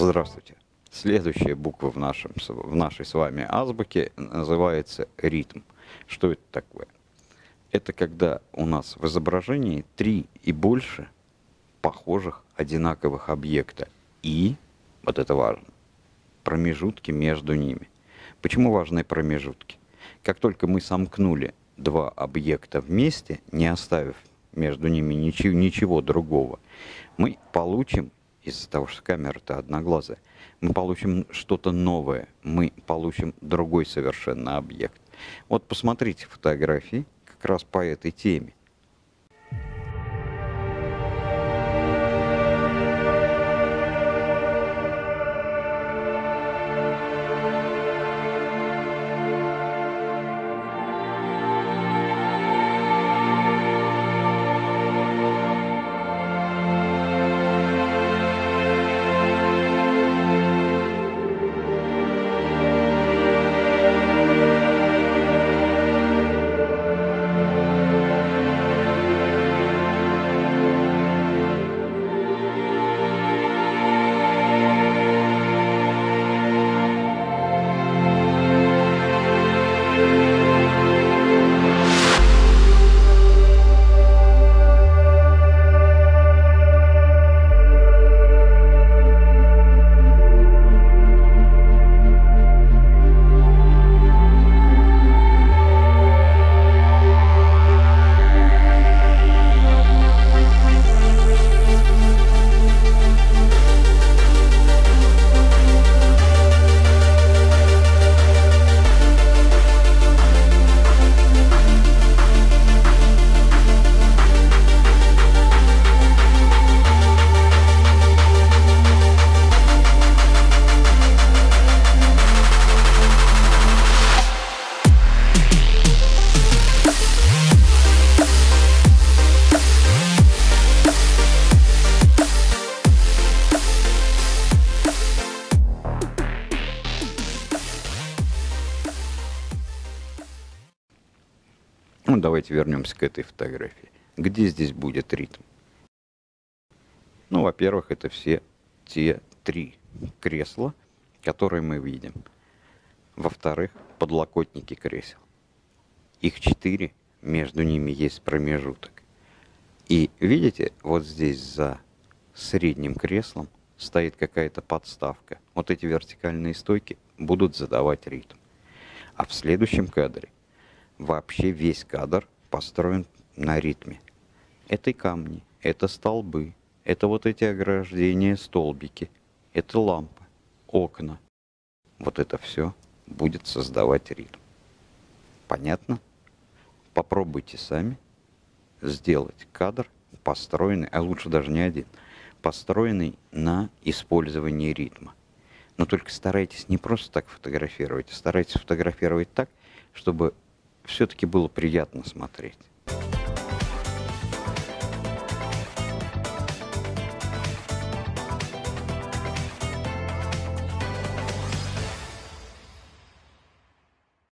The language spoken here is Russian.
Здравствуйте. Следующая буква в, нашем, в нашей с вами азбуке называется ритм. Что это такое? Это когда у нас в изображении три и больше похожих одинаковых объекта. И, вот это важно, промежутки между ними. Почему важны промежутки? Как только мы сомкнули два объекта вместе, не оставив между ними ничего, ничего другого, мы получим, из-за того, что камера-то одноглазая, мы получим что-то новое, мы получим другой совершенно объект. Вот посмотрите фотографии как раз по этой теме. Ну, давайте вернемся к этой фотографии. Где здесь будет ритм? Ну, во-первых, это все те три кресла, которые мы видим. Во-вторых, подлокотники кресел. Их четыре, между ними есть промежуток. И видите, вот здесь за средним креслом стоит какая-то подставка. Вот эти вертикальные стойки будут задавать ритм. А в следующем кадре вообще весь кадр построен на ритме. Это камни, это столбы, это вот эти ограждения, столбики, это лампы, окна. Вот это все будет создавать ритм. Понятно? Попробуйте сами сделать кадр, построенный, а лучше даже не один, построенный на использовании ритма. Но только старайтесь не просто так фотографировать, а старайтесь фотографировать так, чтобы все-таки было приятно смотреть.